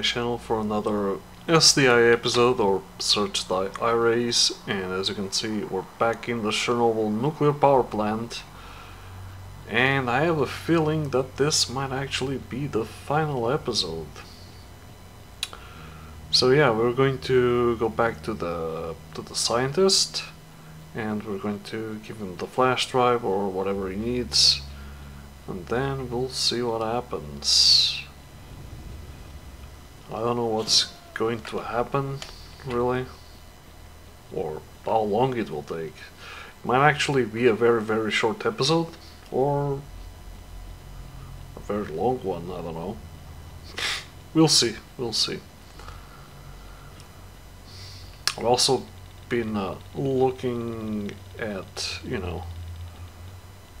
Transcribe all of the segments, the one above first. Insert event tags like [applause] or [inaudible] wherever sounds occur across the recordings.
my channel for another SDI episode or Search DIES IRAE and as you can see we're back in the Chernobyl nuclear power plant and I have a feeling that this might actually be the final episode. So yeah, we're going to go back to the to the scientist and we're going to give him the flash drive or whatever he needs and then we'll see what happens. I don't know what's going to happen, really, or how long it will take. It might actually be a very, very short episode, or a very long one, I don't know. [laughs] We'll see, we'll see. I've also been uh, looking at, you know,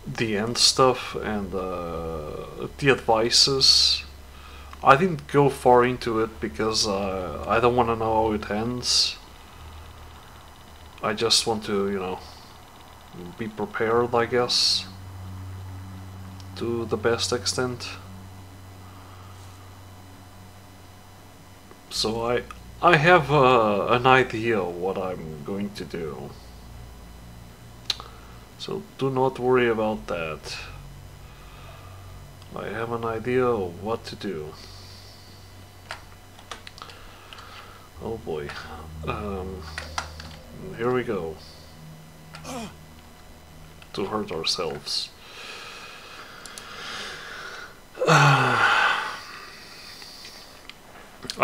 the end stuff and uh, the advices I didn't go far into it because uh, I don't want to know how it ends. I just want to, you know, be prepared, I guess, to the best extent. So I, I have uh, an idea what I'm going to do. So do not worry about that. I have an idea of what to do. Oh boy. Um, here we go. To hurt ourselves. [sighs] I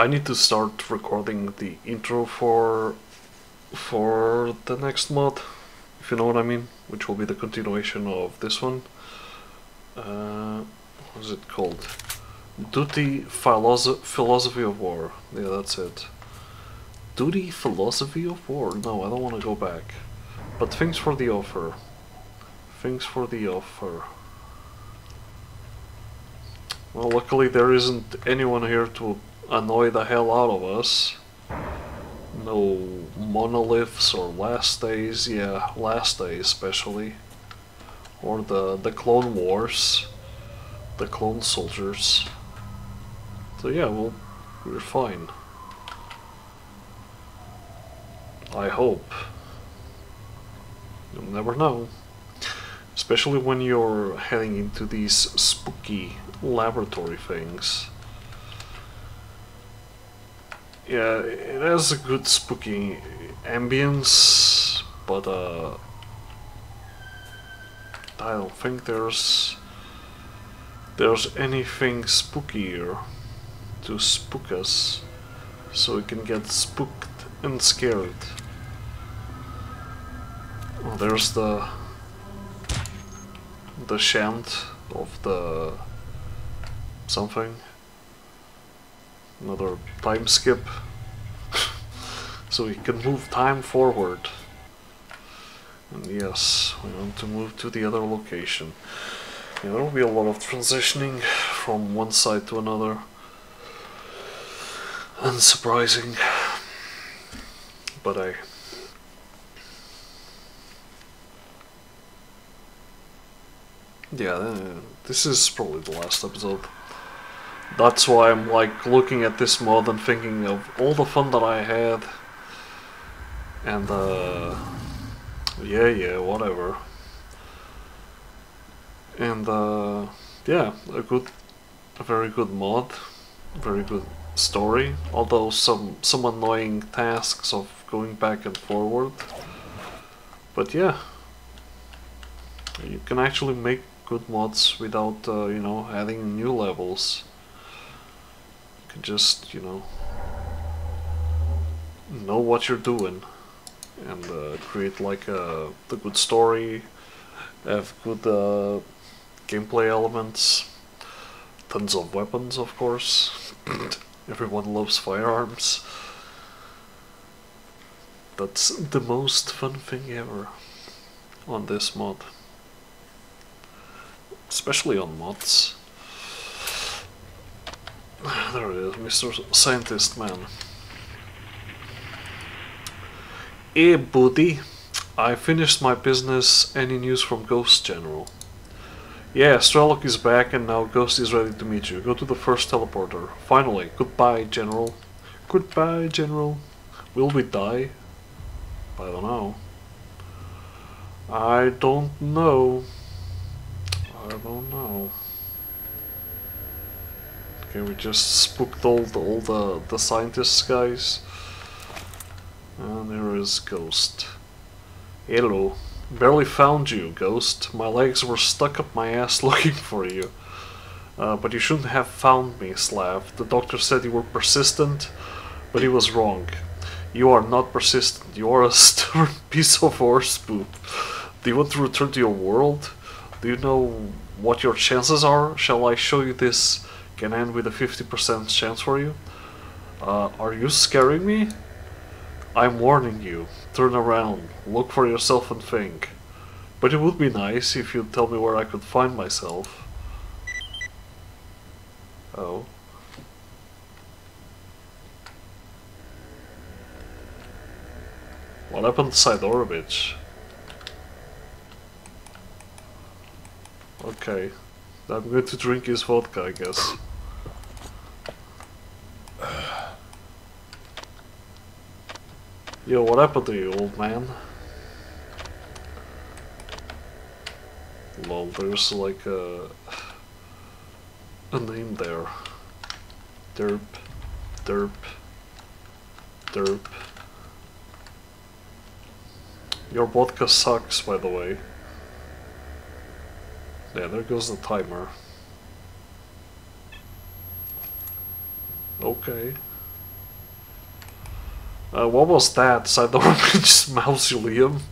need to start recording the intro for for the next mod, if you know what I mean, which will be the continuation of this one. Uh, what is it called? Duty Philosoph Philosophy of War. Yeah, that's it. Duty Philosophy of War. No, I don't want to go back. But things for the offer. Things for the offer. Well, luckily there isn't anyone here to annoy the hell out of us. No monoliths or last days. Yeah, last day especially. Or the, the Clone Wars. The clone soldiers. So yeah, well, we're fine. I hope. You'll never know. Especially when you're heading into these spooky laboratory things. Yeah, it has a good spooky ambience, but uh, I don't think there's there's anything spookier to spook us, so we can get spooked and scared. There's the the shant of the something. Another time skip. [laughs] so we can move time forward. And yes, we want to move to the other location. Yeah, there will be a lot of transitioning from one side to another. Unsurprising. But I Yeah, uh, this is probably the last episode. That's why I'm like looking at this more than thinking of all the fun that I had. And uh yeah, yeah, whatever. And uh yeah, a good a very good mod, very good story, although some some annoying tasks of going back and forward. But yeah, you can actually make good mods without, uh, you know, adding new levels. You can just, you know, know what you're doing and uh, create like a, a good story, have good uh, gameplay elements, tons of weapons of course, [clears throat] everyone loves firearms. That's the most fun thing ever on this mod especially on mods. [sighs] There it is, Mr. Scientist Man. Hey buddy, I finished my business. Any news from Ghost General? Yeah, Strelok is back and now Ghost is ready to meet you. Go to the first teleporter. Finally, goodbye, General. Goodbye, General. Will we die? I don't know. I don't know. I don't know. Okay, we just spooked all the, all the, the scientists, guys. And there is Ghost. Hello. Barely found you, Ghost. My legs were stuck up my ass [laughs] looking for you. Uh, but you shouldn't have found me, Slav. The doctor said you were persistent, but he was wrong. You are not persistent. You are a [laughs] stubborn piece of horse poop. Do you want to return to your world? Do you know what your chances are? Shall I show you this can end with a 50% chance for you? Uh, are you scaring me? I'm warning you. Turn around. Look for yourself and think. But it would be nice if you'd tell me where I could find myself. Oh. What happened to Sidorovich? Okay. I'm going to drink his vodka, I guess. Yo, what happened to you, old man? Lol, there's like a... a name there. Derp. Derp. Derp. Your vodka sucks, by the way. Yeah, there goes the timer. Okay. Uh, what was that? Sidorovich [laughs] mausoleum?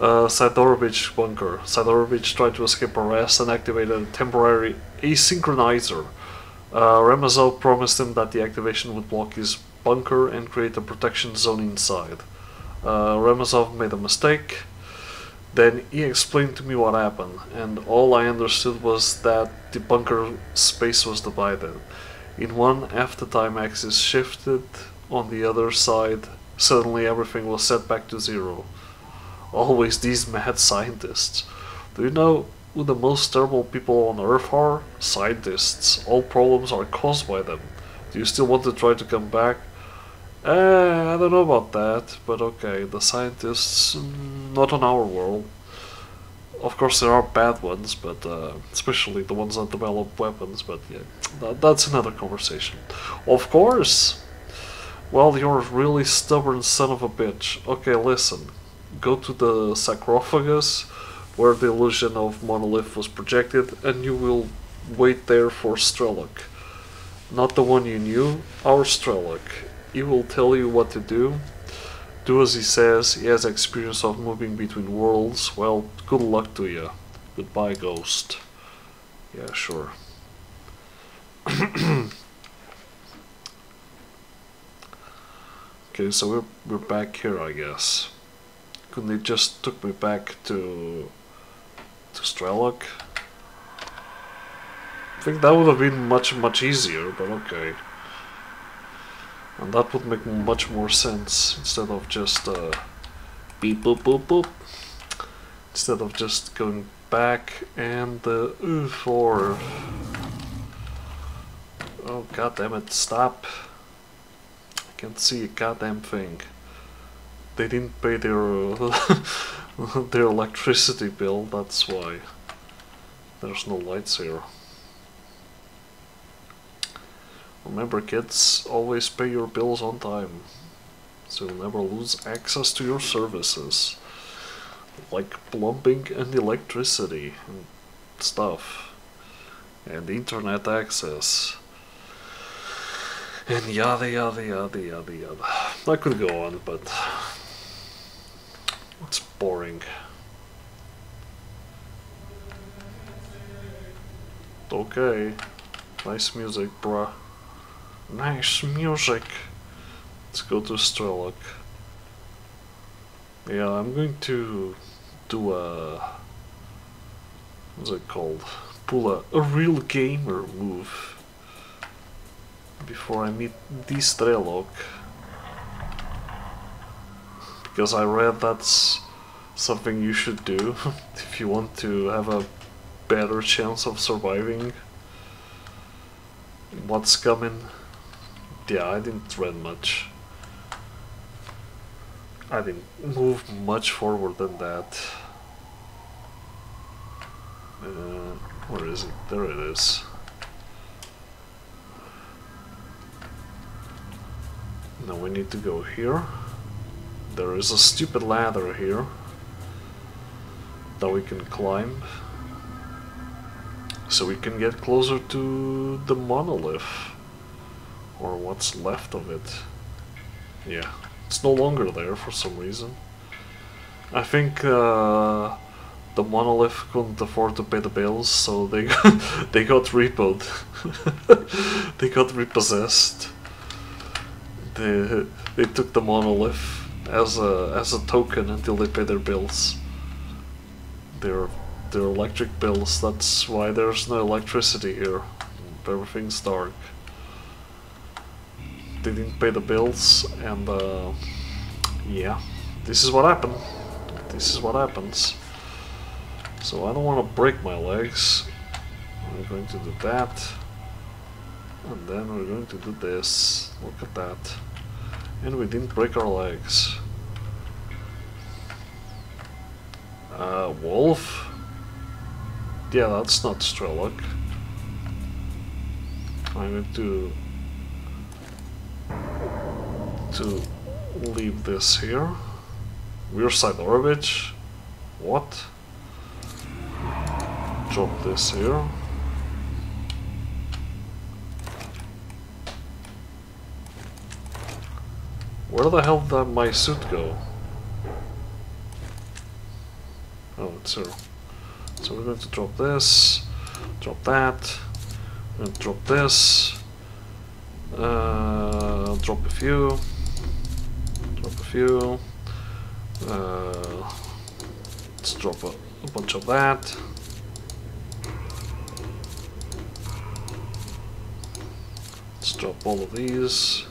Uh, Sidorovich bunker. Sidorovich tried to escape arrest and activated a temporary asynchronizer. Uh, Remazov promised him that the activation would block his bunker and create a protection zone inside. Uh, Remazov made a mistake. Then he explained to me what happened, and all I understood was that the bunker space was divided. In one, half the time axis shifted, on the other side, suddenly everything was set back to zero. Always these mad scientists. Do you know who the most terrible people on Earth are? Scientists. All problems are caused by them. Do you still want to try to come back? Eh, I don't know about that, but okay, the scientists, mm, not on our world. Of course, there are bad ones, but uh, especially the ones that develop weapons, but yeah, that, that's another conversation. Of course! Well, you're a really stubborn son of a bitch. Okay, listen. Go to the sarcophagus, where the illusion of Monolith was projected, and you will wait there for Strelok. Not the one you knew, our Strelok. He will tell you what to do. Do as he says, he has experience of moving between worlds. Well, good luck to you. Goodbye, Ghost. Yeah, sure. Okay, so we're, we're back here, I guess. Couldn't it just took me back to to Strelok? I think that would have been much, much easier, but okay. And that would make much more sense instead of just uh, beep boop boop boop. Instead of just going back and the uh, forward. Oh god damn it, stop. I can't see a goddamn thing. They didn't pay their [laughs] their electricity bill, that's why. There's no lights here. Remember kids, always pay your bills on time. So you'll never lose access to your services. Like plumbing and electricity and stuff. And internet access and yada yada yada yada yada. I could go on, but it's boring. Okay, nice music, bruh. Nice music. Let's go to Strelok. Yeah, I'm going to do a what's it called? Pull a, a real gamer move before I meet this Strelok. Because I read that's something you should do [laughs] if you want to have a better chance of surviving what's coming. Yeah, I didn't run much. I didn't move much forward than that. Uh, where is it? There it is. Now we need to go here. There is a stupid ladder here that we can climb so we can get closer to the monolith or what's left of it. Yeah, it's no longer there for some reason. I think uh, the monolith couldn't afford to pay the bills, so they [laughs] they got repoed. [laughs] they got repossessed. They they took the monolith as a as a token until they pay their bills. Their their electric bills. That's why there's no electricity here. Everything's dark. Didn't pay the bills, and uh, yeah, this is what happened. This is what happens. So I don't want to break my legs. We're going to do that. And then we're going to do this. Look at that. And we didn't break our legs. Uh, wolf? Yeah, that's not Strelok. I'm going to to leave this here. We're Sidorovich. What? Drop this here. Where the hell did my suit go? Oh, it's here. So we're going to drop this, drop that, and drop this, uh, drop a few, drop a few, uh, let's drop a, a bunch of that. Let's drop all of these.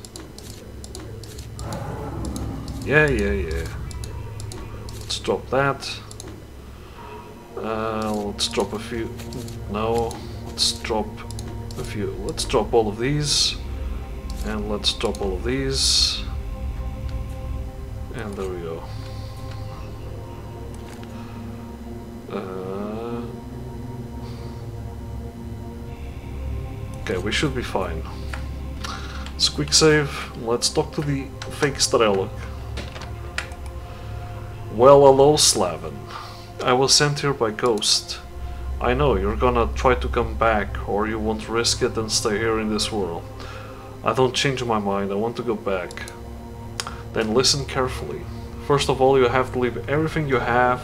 Yeah, yeah, yeah. Let's drop that. Uh, let's drop a few. No, let's drop a few. Let's drop all of these. And let's drop all of these. And there we go. Uh, okay, we should be fine. Let's quick save. Let's talk to the fake Strelok. Well, hello, Slavin. I was sent here by Ghost. I know you're gonna try to come back, or you won't risk it and stay here in this world. I don't change my mind, I want to go back. Then listen carefully. First of all, you have to leave everything you have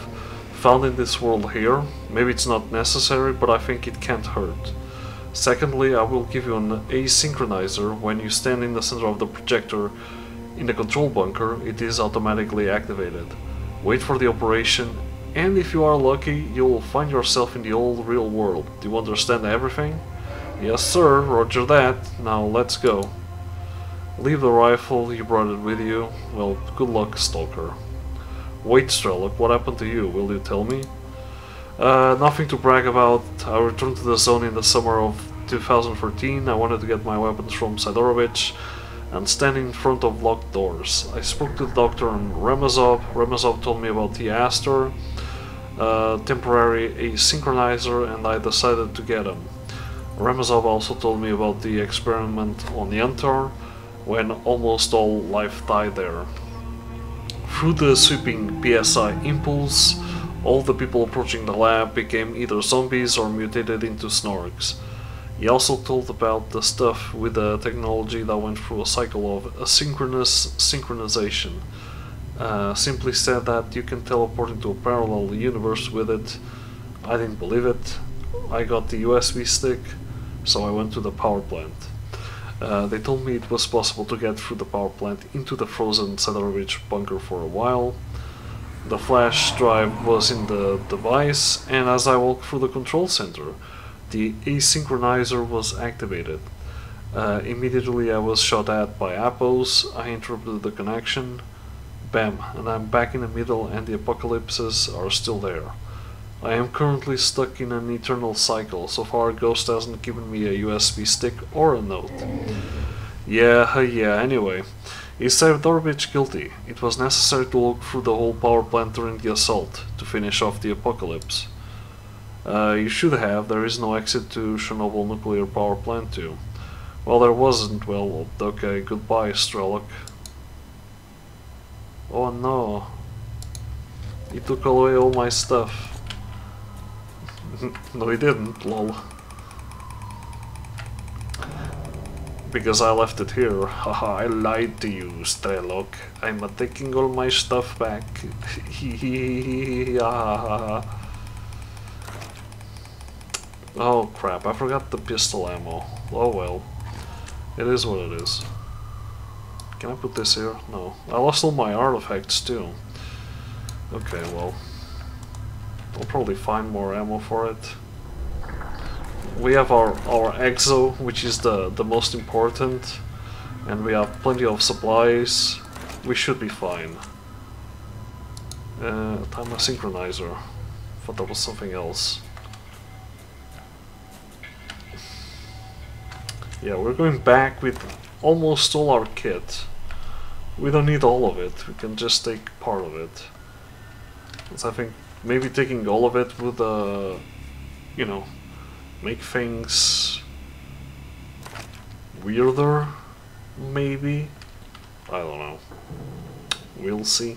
found in this world here. Maybe it's not necessary, but I think it can't hurt. Secondly, I will give you an asynchronizer. When you stand in the center of the projector in the control bunker, it is automatically activated. Wait for the operation and if you are lucky, you will find yourself in the old real world. Do you understand everything? Yes sir, roger that. Now let's go. Leave the rifle, you brought it with you. Well, good luck, Stalker. Wait, Strelok, what happened to you? Will you tell me? Uh, nothing to brag about. I returned to the zone in the summer of 2014. I wanted to get my weapons from Sidorovich and stand in front of locked doors. I spoke to the doctor and Remazov. Remazov told me about the Astor uh, temporary asynchronizer and I decided to get him. Remazov also told me about the experiment on the Yantar when almost all life died there. Through the sweeping PSI impulse, all the people approaching the lab became either zombies or mutated into snorks. He also told about the stuff with the technology that went through a cycle of asynchronous synchronization. Uh, simply said that you can teleport into a parallel universe with it. I didn't believe it. I got the USB stick, so I went to the power plant. Uh, they told me it was possible to get through the power plant into the frozen Sidorovich bunker for a while. The flash drive was in the device, and as I walked through the control center, the asynchronizer was activated. Uh, immediately I was shot at by Appos, I interrupted the connection, bam, and I'm back in the middle and the apocalypses are still there. I am currently stuck in an eternal cycle. So far, Ghost hasn't given me a USB stick or a note. Yeah, yeah, anyway. He saved Orbich guilty. It was necessary to look through the whole power plant during the assault, to finish off the apocalypse. Uh, you should have, there is no exit to Chernobyl nuclear power plant too. Well, there wasn't, well, okay, goodbye, Strelok. Oh no. He took away all my stuff. No, he didn't, lol. Because I left it here. Haha, I lied to you, Strelok. I'm taking all my stuff back. oh crap, I forgot the pistol ammo. Oh well. It is what it is. Can I put this here? No. I lost all my artifacts too. Okay, well. I'll probably find more ammo for it. We have our, our exo, which is the, the most important. And we have plenty of supplies. We should be fine. Uh, time a synchronizer. Thought that was something else. Yeah, we're going back with almost all our kit. We don't need all of it, we can just take part of it. I think maybe taking all of it would, uh, you know, make things weirder, maybe? I don't know. We'll see.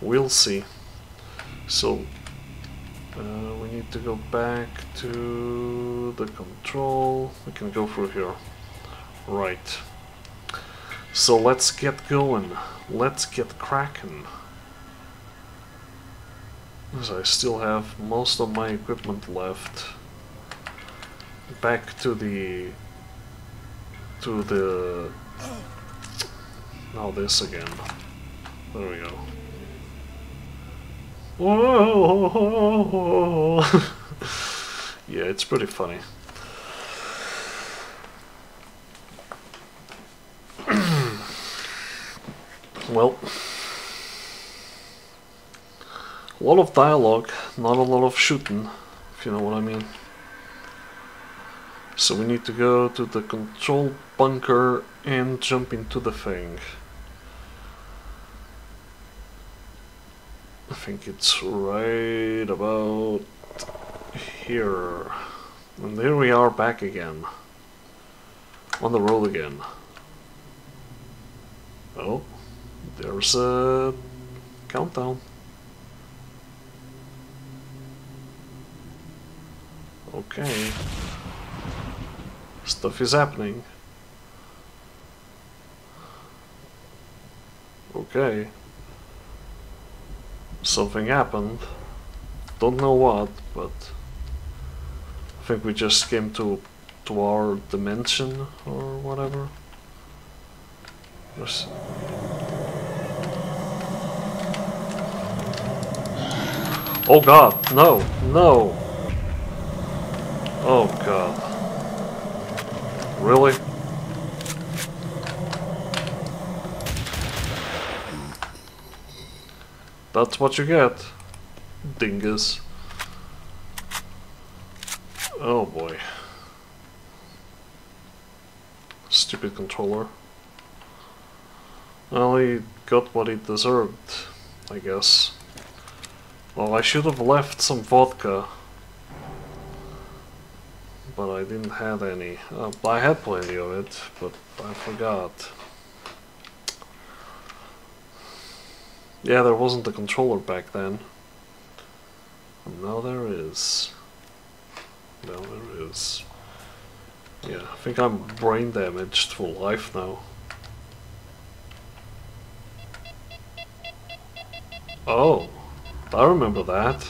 We'll see. So, uh, we need to go back to the control. We can go through here. Right. So let's get going. Let's get cracking. Because I still have most of my equipment left. Back to the... To the... Now this again. There we go. Whoa! [laughs] yeah, it's pretty funny. [clears throat] well, a lot of dialogue, not a lot of shooting, if you know what I mean. So we need to go to the control bunker and jump into the thing. I think it's right about here. And there we are back again. On the road again. Oh, there's a countdown. Okay. Stuff is happening. Okay something happened. Don't know what, but I think we just came to to our dimension or whatever. There's oh god, no, no! Oh god. Really? That's what you get, dingus. Oh boy. Stupid controller. Well, he got what he deserved, I guess. Well, I should have left some vodka. But I didn't have any. Uh, I had plenty of it, but I forgot. Yeah, there wasn't a controller back then. Now there is. Now there is. Yeah, I think I'm brain damaged for life now. Oh, I remember that.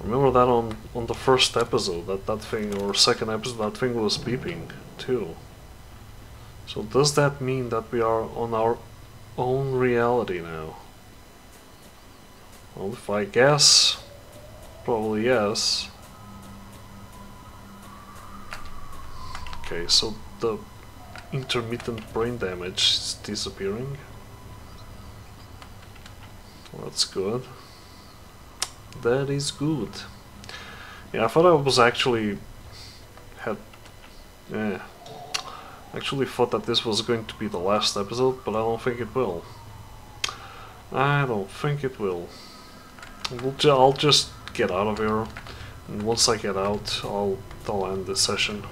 Remember that on, on the first episode, that that thing, or second episode, that thing was beeping, too. So does that mean that we are on our own reality now? Well, if I guess, probably yes. Okay, so the intermittent brain damage is disappearing. Well, that's good. That is good. Yeah, I thought I was actually had yeah. Actually thought that this was going to be the last episode, but I don't think it will. I don't think it will. We'll ju I'll just get out of here, and once I get out, I'll, I'll end this session.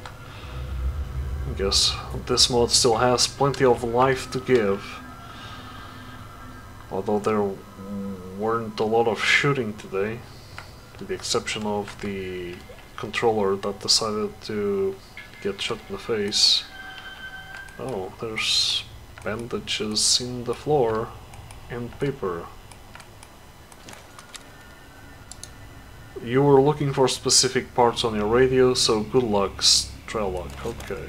I guess this mod still has plenty of life to give. Although there weren't a lot of shooting today, with the exception of the controller that decided to get shot in the face. Oh, there's bandages in the floor and paper. You were looking for specific parts on your radio, so good luck, Strelok. Okay.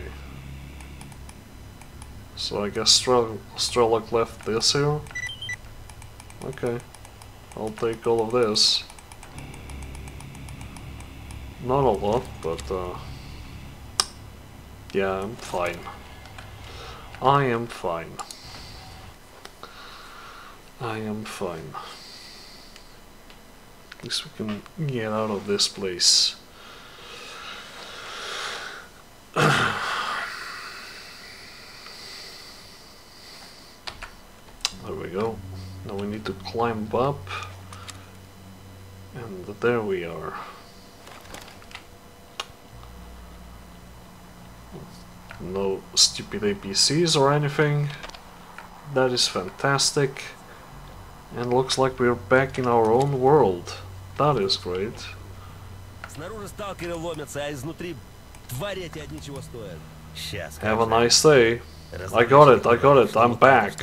So I guess Strel Strelok left this here? Okay. I'll take all of this. Not a lot, but uh, yeah, I'm fine. I am fine. I am fine. At least we can get out of this place. [clears throat] there we go. Now we need to climb up and there we are. No stupid APCs or anything. That is fantastic and looks like we're back in our own world. That is great. Have a nice day. I got it, I got it, I'm back.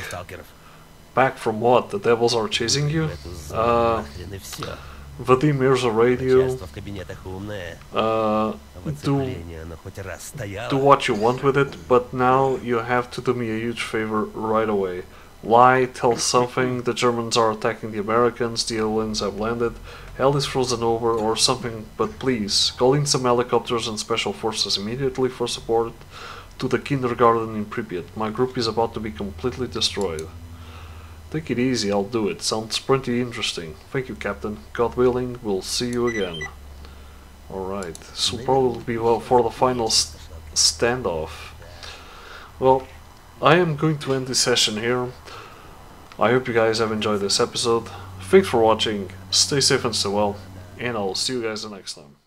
Back from what? The devils are chasing you? Uh, Vladimir's radio. Uh, do, do what you want with it, but now you have to do me a huge favor right away. Lie, tell something, the Germans are attacking the Americans, the aliens have landed, hell is frozen over or something, but please, call in some helicopters and special forces immediately for support to the kindergarten in Pripyat. My group is about to be completely destroyed. Take it easy, I'll do it. Sounds pretty interesting. Thank you, Captain. God willing, we'll see you again. Alright, this will probably be well for the final st standoff. Well, I am going to end this session here. I hope you guys have enjoyed this episode. Thanks for watching, stay safe and stay well, and I'll see you guys the next time.